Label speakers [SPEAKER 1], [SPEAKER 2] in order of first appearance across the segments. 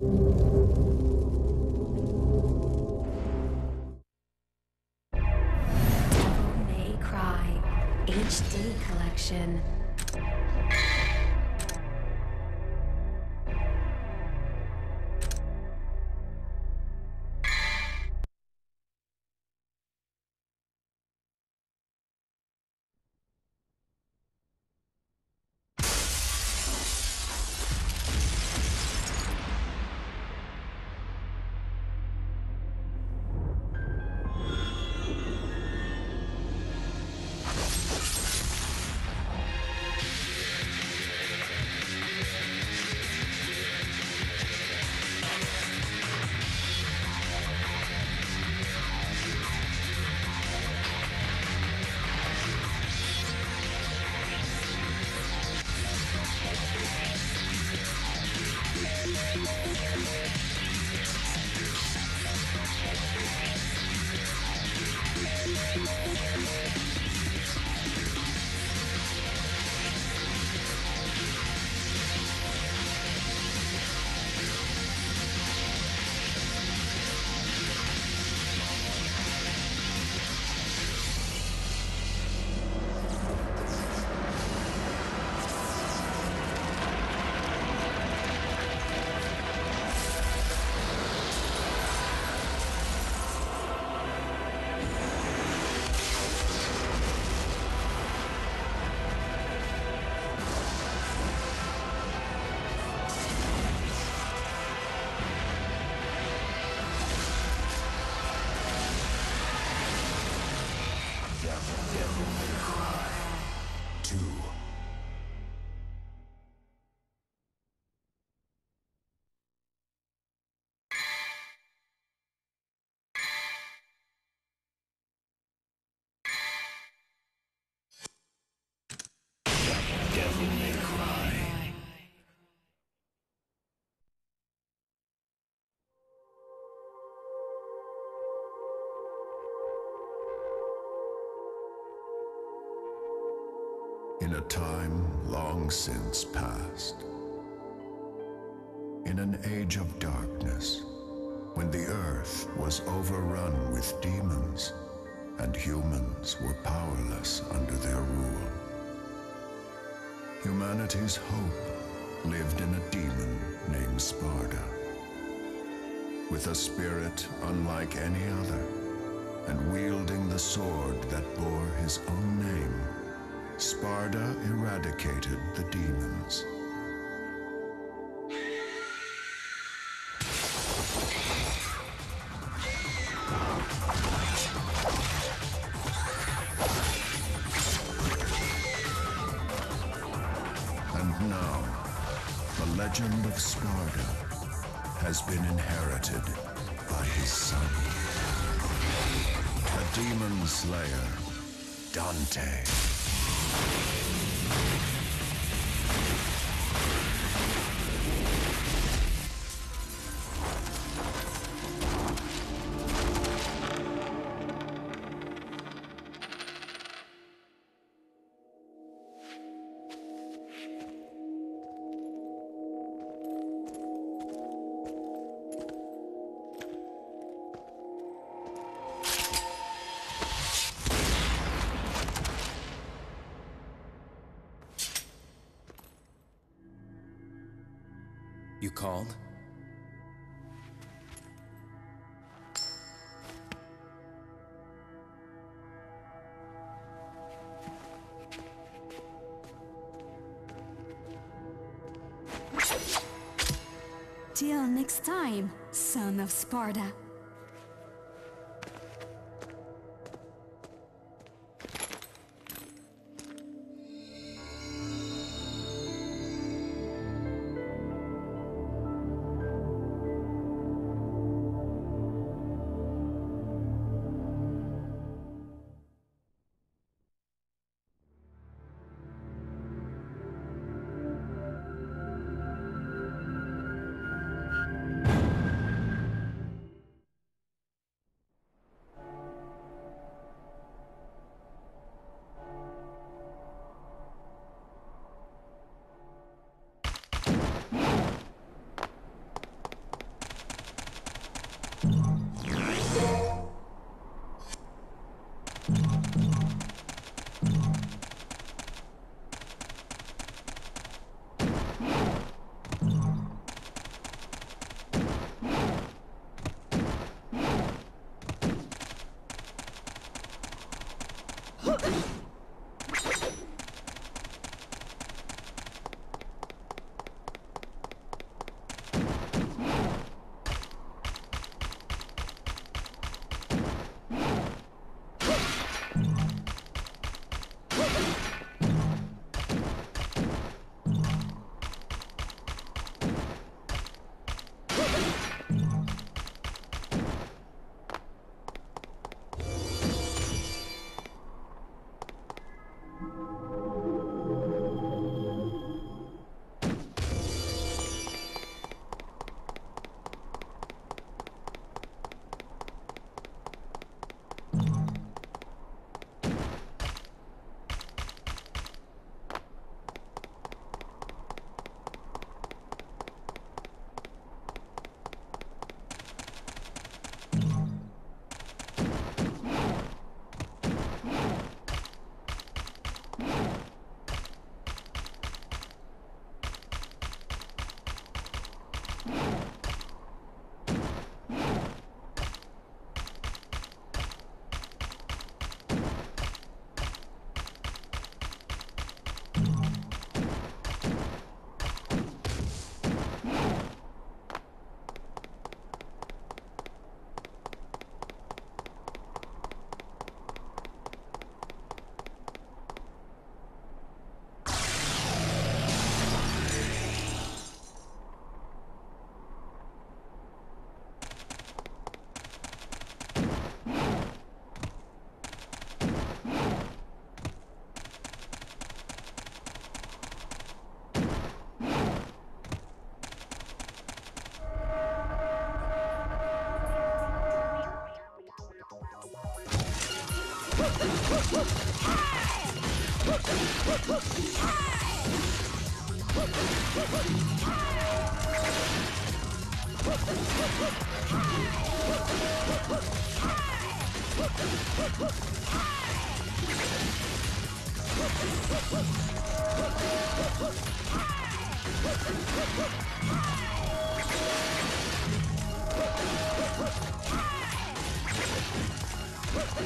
[SPEAKER 1] May Cry HD Collection.
[SPEAKER 2] In a time long since past, in an age of darkness, when the earth was overrun with demons and humans were powerless under their rule, humanity's hope lived in a demon named Sparda. With a spirit unlike any other, and wielding the sword that bore his own name, Sparda eradicated the demons. And now, the legend of Sparda has been inherited by his son. A demon slayer, Dante.
[SPEAKER 3] You called?
[SPEAKER 1] Till next time, son of Sparda. Let's go. Ah!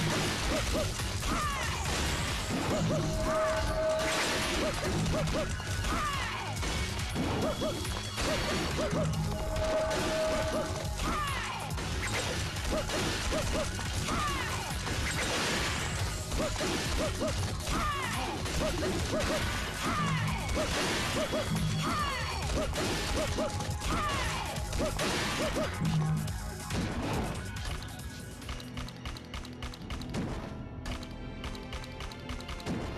[SPEAKER 1] Woo! you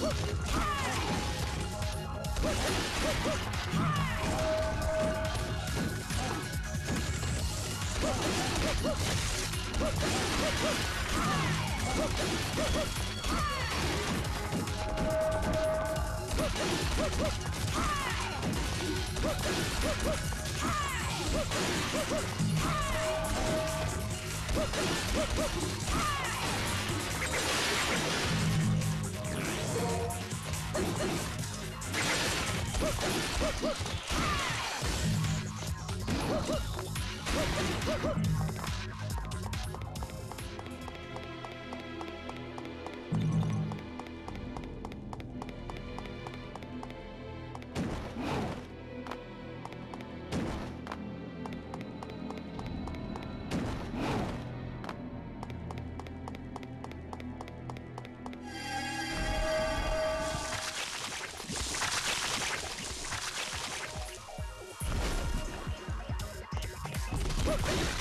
[SPEAKER 1] Woo! Hey!